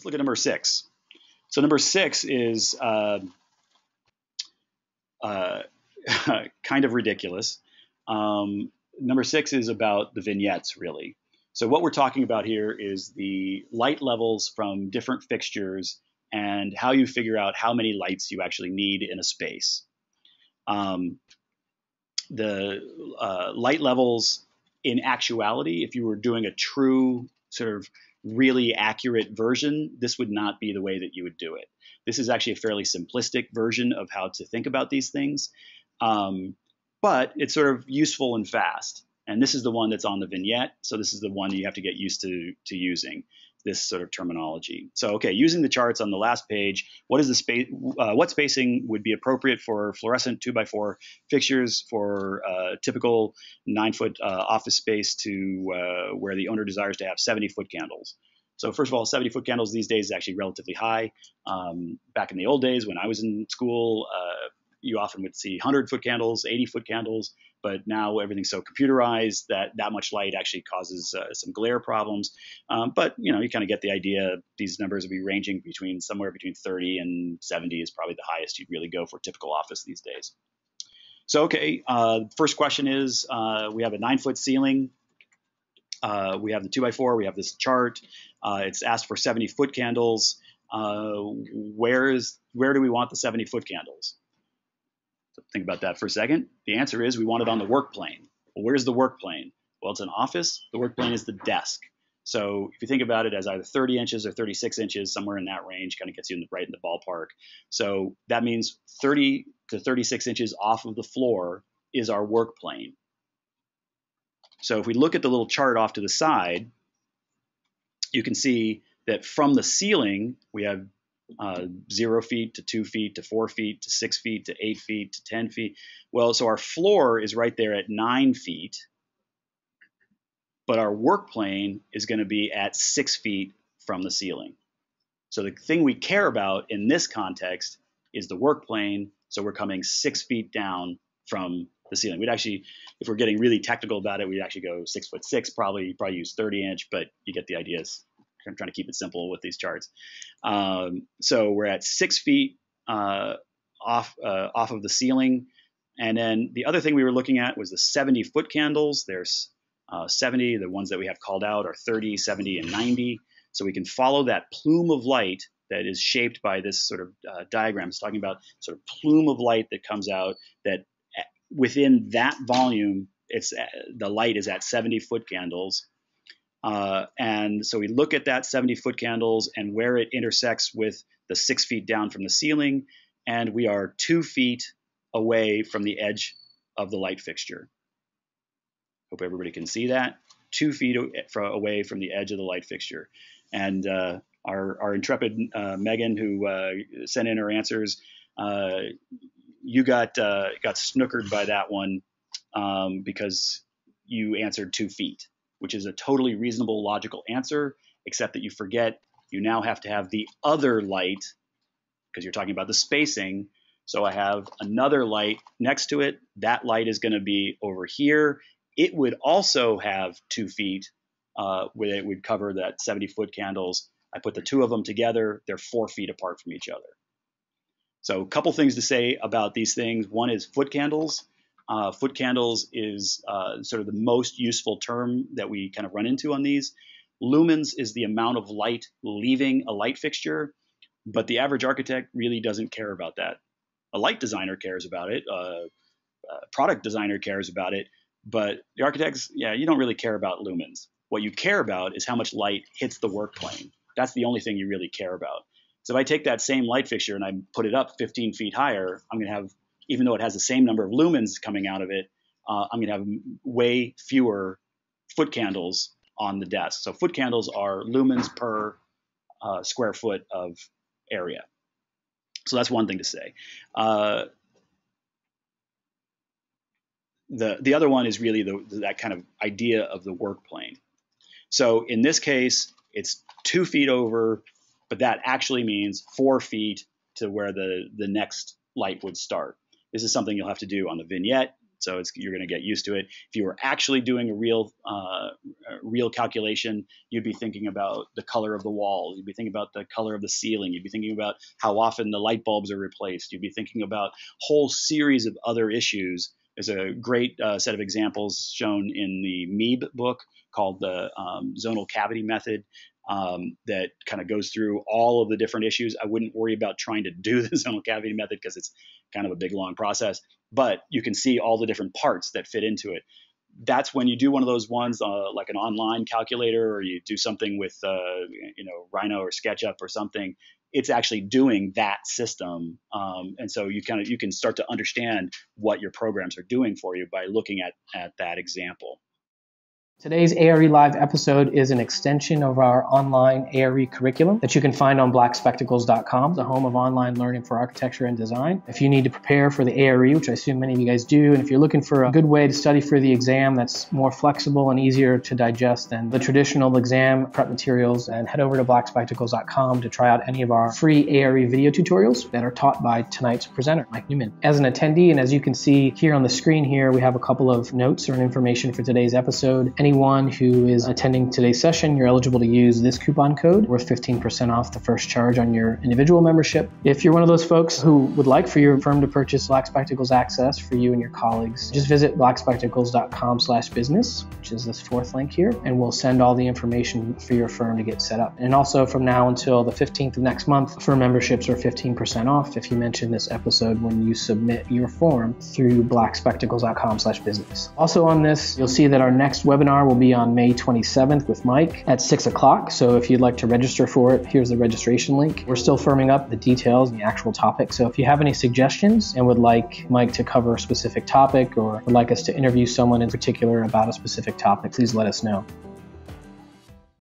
let's look at number six. So number six is uh, uh, kind of ridiculous. Um, number six is about the vignettes, really. So what we're talking about here is the light levels from different fixtures and how you figure out how many lights you actually need in a space. Um, the uh, light levels in actuality, if you were doing a true sort of really accurate version, this would not be the way that you would do it. This is actually a fairly simplistic version of how to think about these things, um, but it's sort of useful and fast. And this is the one that's on the vignette, so this is the one you have to get used to to using this sort of terminology. So, okay, using the charts on the last page, what is the space? Uh, what spacing would be appropriate for fluorescent two by four fixtures for uh, typical nine foot uh, office space to uh, where the owner desires to have 70 foot candles? So, first of all, 70 foot candles these days is actually relatively high. Um, back in the old days when I was in school, uh, you often would see 100 foot candles, 80 foot candles but now everything's so computerized that that much light actually causes uh, some glare problems. Um, but you know, you kind of get the idea. These numbers will be ranging between somewhere between 30 and 70 is probably the highest you'd really go for typical office these days. So okay, uh, first question is uh, we have a nine foot ceiling. Uh, we have the two by four. We have this chart. Uh, it's asked for 70 foot candles. Uh, where is where do we want the 70 foot candles? Think about that for a second. The answer is we want it on the work plane. Well, where's the work plane? Well, it's an office. The work plane is the desk. So if you think about it as either 30 inches or 36 inches, somewhere in that range, kind of gets you in the, right in the ballpark. So that means 30 to 36 inches off of the floor is our work plane. So if we look at the little chart off to the side, you can see that from the ceiling, we have uh, zero feet to two feet to four feet to six feet to eight feet to 10 feet. Well, so our floor is right there at nine feet, but our work plane is going to be at six feet from the ceiling. So the thing we care about in this context is the work plane. So we're coming six feet down from the ceiling. We'd actually, if we're getting really technical about it, we'd actually go six foot six, probably probably use 30 inch, but you get the ideas. I'm trying to keep it simple with these charts. Um, so we're at six feet uh, off uh, off of the ceiling, and then the other thing we were looking at was the 70 foot candles. There's uh, 70. The ones that we have called out are 30, 70, and 90. So we can follow that plume of light that is shaped by this sort of uh, diagram. It's talking about sort of plume of light that comes out that uh, within that volume, it's uh, the light is at 70 foot candles uh, and so we look at that 70 foot candles and where it intersects with the six feet down from the ceiling, and we are two feet away from the edge of the light fixture. Hope everybody can see that. Two feet away from the edge of the light fixture. And uh, our, our intrepid uh, Megan, who uh, sent in her answers, uh, you got uh, got snookered by that one um, because you answered two feet which is a totally reasonable, logical answer, except that you forget you now have to have the other light because you're talking about the spacing. So I have another light next to it. That light is going to be over here. It would also have two feet uh, where it would cover that 70 foot candles. I put the two of them together. They're four feet apart from each other. So a couple things to say about these things. One is foot candles. Uh, foot candles is uh, sort of the most useful term that we kind of run into on these. Lumens is the amount of light leaving a light fixture, but the average architect really doesn't care about that. A light designer cares about it, uh, a product designer cares about it, but the architects, yeah, you don't really care about lumens. What you care about is how much light hits the work plane. That's the only thing you really care about. So if I take that same light fixture and I put it up 15 feet higher, I'm going to have even though it has the same number of lumens coming out of it, uh, I'm going to have way fewer foot candles on the desk. So foot candles are lumens per uh, square foot of area. So that's one thing to say. Uh, the the other one is really the, that kind of idea of the work plane. So in this case, it's two feet over, but that actually means four feet to where the the next light would start. This is something you'll have to do on the vignette. So you're going to get used to it. If you were actually doing a real, uh, real calculation, you'd be thinking about the color of the wall. You'd be thinking about the color of the ceiling. You'd be thinking about how often the light bulbs are replaced. You'd be thinking about whole series of other issues. There's a great uh, set of examples shown in the MEEB book called the um, zonal cavity method um, that kind of goes through all of the different issues. I wouldn't worry about trying to do the zonal cavity method because it's kind of a big long process, but you can see all the different parts that fit into it. That's when you do one of those ones uh, like an online calculator, or you do something with uh, you know Rhino or SketchUp or something. It's actually doing that system, um, and so you kind of you can start to understand what your programs are doing for you by looking at at that example. Today's ARE Live episode is an extension of our online ARE curriculum that you can find on blackspectacles.com, the home of online learning for architecture and design. If you need to prepare for the ARE, which I assume many of you guys do, and if you're looking for a good way to study for the exam that's more flexible and easier to digest than the traditional exam prep materials, and head over to blackspectacles.com to try out any of our free ARE video tutorials that are taught by tonight's presenter, Mike Newman. As an attendee, and as you can see here on the screen here, we have a couple of notes or information for today's episode. Any anyone who is attending today's session, you're eligible to use this coupon code worth 15% off the first charge on your individual membership. If you're one of those folks who would like for your firm to purchase Black Spectacles access for you and your colleagues, just visit blackspectacles.com slash business, which is this fourth link here, and we'll send all the information for your firm to get set up. And also from now until the 15th of next month, firm memberships are 15% off if you mention this episode when you submit your form through blackspectacles.com slash business. Also on this, you'll see that our next webinar webinar will be on May 27th with Mike at 6 o'clock. So if you'd like to register for it, here's the registration link. We're still firming up the details and the actual topic. So if you have any suggestions and would like Mike to cover a specific topic or would like us to interview someone in particular about a specific topic, please let us know.